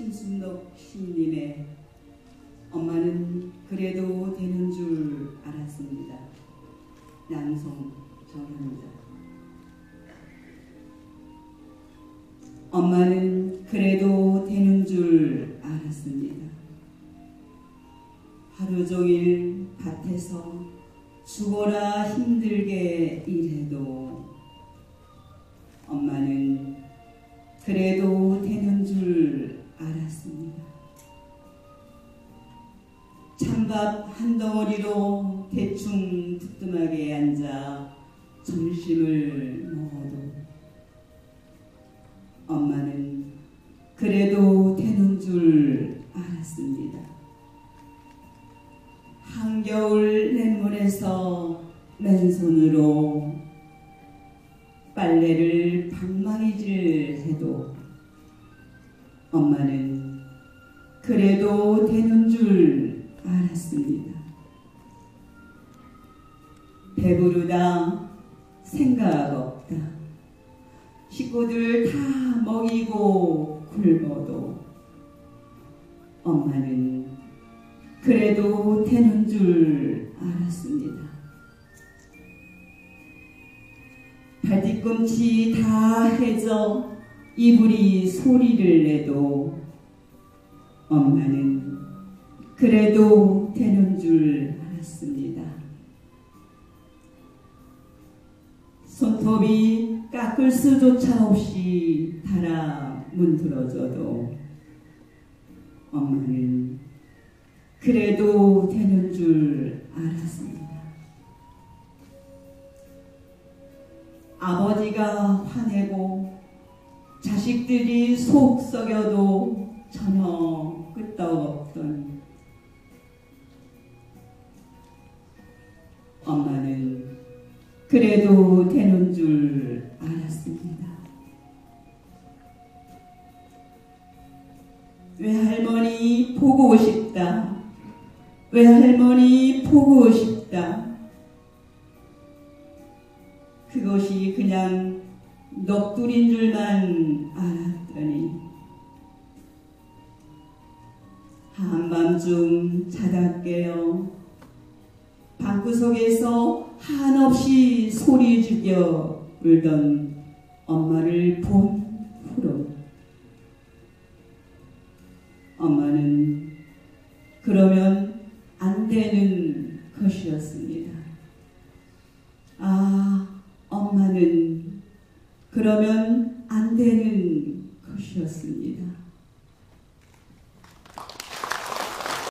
신순덕 시인님의 엄마는 그래도 되는 줄 알았습니다. 낭송 정합니다. 엄마는 그래도 되는 줄 알았습니다. 하루 종일 밭에서 죽어라 힘들게 일해도 엄마는 그래도 찬밥 한 덩어리로 대충 부뚜막에 앉아 점심을 먹어도 엄마는 그래도 되는 줄 알았습니다. 한겨울 냇물에서 맨손으로 빨래를 방망이질 해도 엄마는 그래도 되는 줄 알았습니다. 배부르다 생각 없다. 식구들 다 먹이고 굶어도 엄마는 그래도 되는 줄 알았습니다. 발뒤꿈치 다 해져 이불이 소리를 내도 엄마는 그래도 되는 줄 알았습니다. 손톱이 깎을 수조차 없이 달아 문드러져도 엄마는 그래도 되는 줄 알았습니다. 아버지가 화내고 자식들이 속 썩여도 전혀 끄떡없던 엄마는 그래도 되는 줄 알았습니다. 외할머니 보고 싶다. 외할머니 보고 싶다. 그것이 그냥 넋두린 줄만 알았더니 한밤중 자다 깨어 방구석에서 한없이 소리 죽여 울던 엄마를 본 후로 엄마는 그러면 안 되는 것이었습니다. 아, 엄마는 그러면 안 되는 것이었습니다.